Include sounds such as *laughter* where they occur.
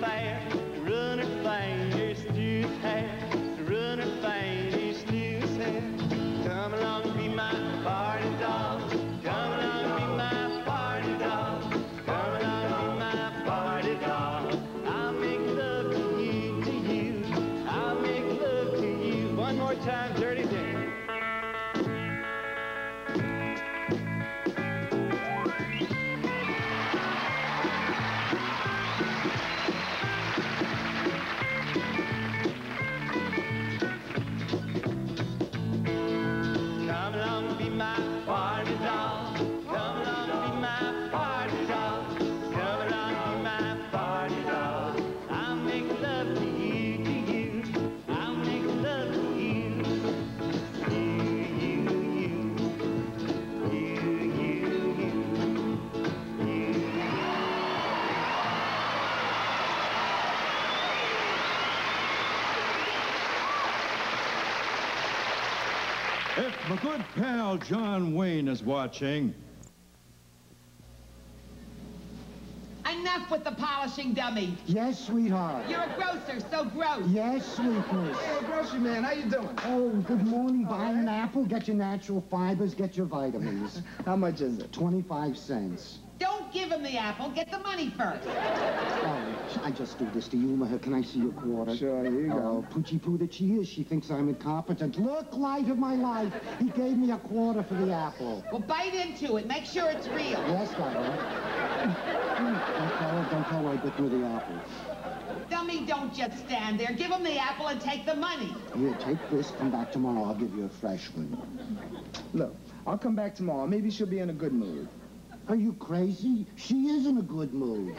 true If my good pal John Wayne is watching, Enough with the polishing dummy. Yes, sweetheart. You're a grocer, so gross. Yes, sweetness. Hey, grocery man, how you doing? Oh, good morning. Buy an apple, get your natural fibers, get your vitamins. *laughs* How much is it? 25 cents. Don't give him the apple. Get the money first. Oh, I just do this to humor her. Can I see your quarter? Sure, here you Oh, go. poochie poo that she is. She thinks I'm incompetent. Look, light of my life. He gave me a quarter for the apple. Well, bite into it. Make sure it's real. Yes, darling. Don't tell her, don't tell her I bit me the apple. Dummy, don't just stand there. Give him the apple and take the money. Here, take this. Come back tomorrow. I'll give you a fresh one. Look, I'll come back tomorrow. Maybe she'll be in a good mood. Are you crazy? She is in a good mood.